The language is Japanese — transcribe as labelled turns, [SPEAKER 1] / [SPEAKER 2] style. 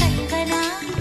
[SPEAKER 1] कल्पना